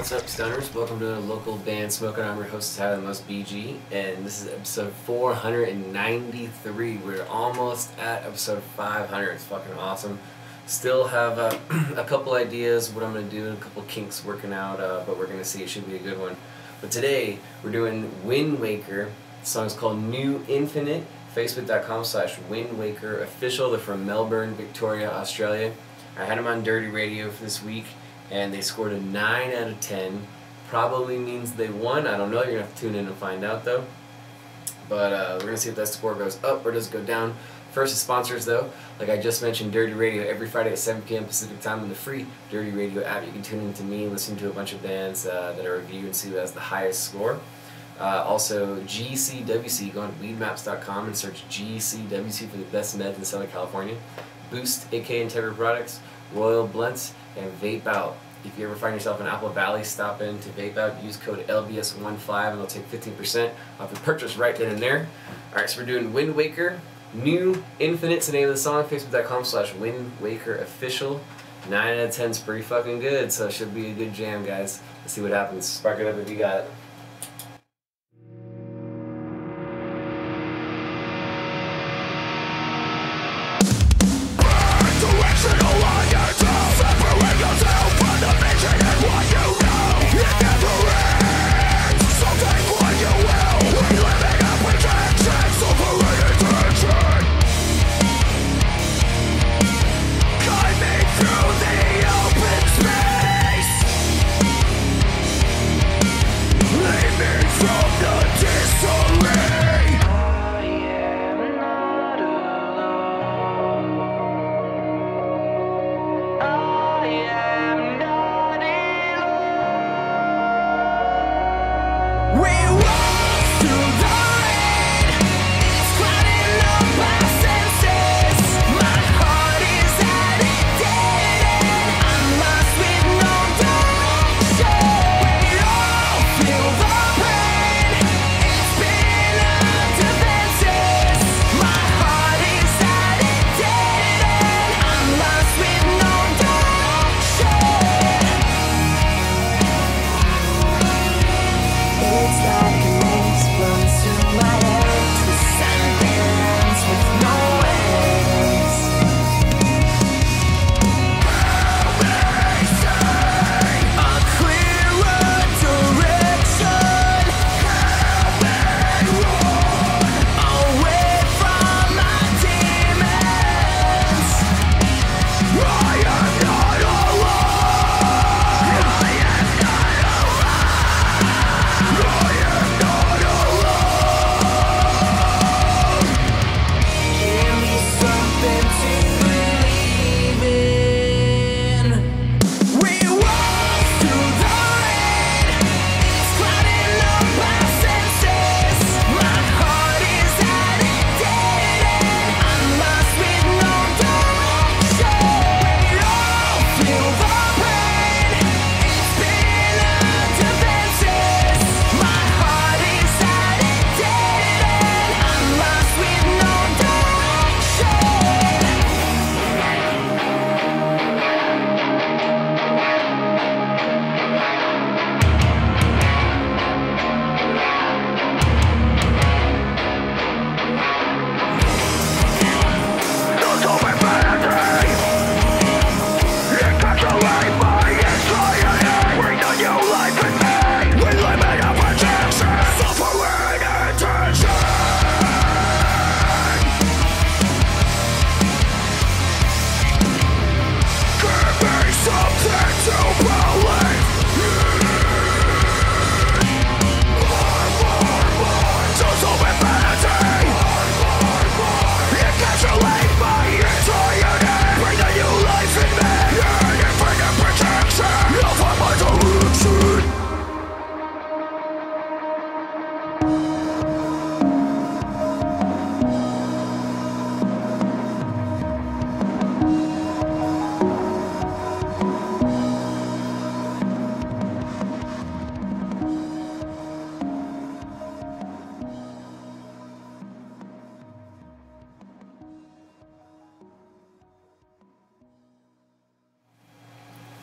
What's up, stoners? Welcome to the local band Smokeout I'm your host, Tyler the Most BG, and this is episode 493. We're almost at episode 500. It's fucking awesome. Still have uh, a couple ideas what I'm gonna do, a couple kinks working out, uh, but we're gonna see. It should be a good one. But today we're doing Wind Waker. The song is called New Infinite. Facebook.com slash Wind Waker official. They're from Melbourne, Victoria, Australia. I had them on Dirty Radio for this week and they scored a 9 out of 10. Probably means they won. I don't know. You're going to have to tune in and find out, though. But uh, we're going to see if that score goes up or does it go down. First, the sponsors, though. Like I just mentioned, Dirty Radio every Friday at 7 p.m. Pacific time on the free Dirty Radio app. You can tune in to me, listen to a bunch of bands uh, that I review, and see who has the highest score. Uh, also, GCWC. Go on weedmaps.com and search GCWC for the best meds in Southern California. Boost, AK Integra Products, Royal Blunts, and Vape Out. If you ever find yourself in Apple Valley, stop in to Vape Out. Use code LBS15 and they'll take 15% off your purchase right then and there. Alright, so we're doing Wind Waker. New Infinite's the name of the song. Facebook.com slash Wind Waker Official. 9 out of 10 is pretty fucking good, so it should be a good jam, guys. Let's see what happens. Spark it up if you got it.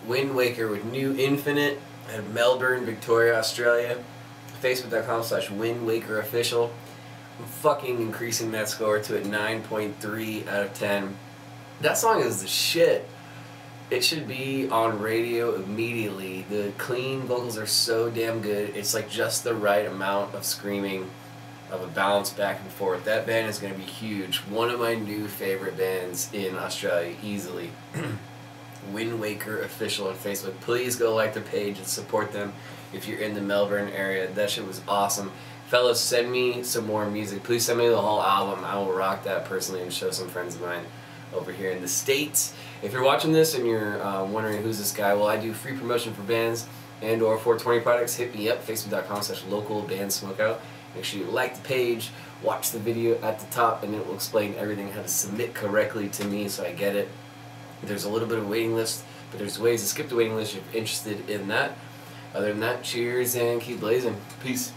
Wind Waker with New Infinite. at Melbourne, Victoria, Australia. Facebook.com slash Wind Waker Official. I'm fucking increasing that score to a 9.3 out of 10. That song is the shit. It should be on radio immediately. The clean vocals are so damn good. It's like just the right amount of screaming, of a balance back and forth. That band is going to be huge. One of my new favorite bands in Australia, easily. Wind Waker official on Facebook. Please go like their page and support them if you're in the Melbourne area. That shit was awesome. Fellas, send me some more music. Please send me the whole album. I will rock that personally and show some friends of mine over here in the States. If you're watching this and you're uh, wondering who's this guy, well, I do free promotion for bands and or 420 products. Hit me up, facebook.com slash local band smokeout. Make sure you like the page, watch the video at the top, and it will explain everything, how to submit correctly to me so I get it. There's a little bit of waiting list, but there's ways to skip the waiting list if you're interested in that. Other than that, cheers and keep blazing. Peace.